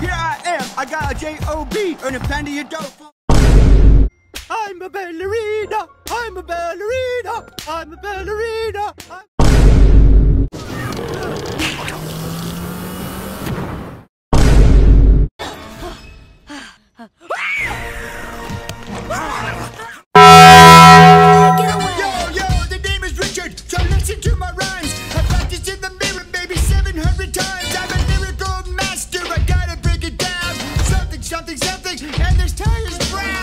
Here I am, I got a J-O-B, earning plenty of dough. I'm a ballerina, I'm a ballerina, I'm a ballerina. I'm listen to my rhymes. I practiced in the mirror, baby, 700 times. I and there's tires brown.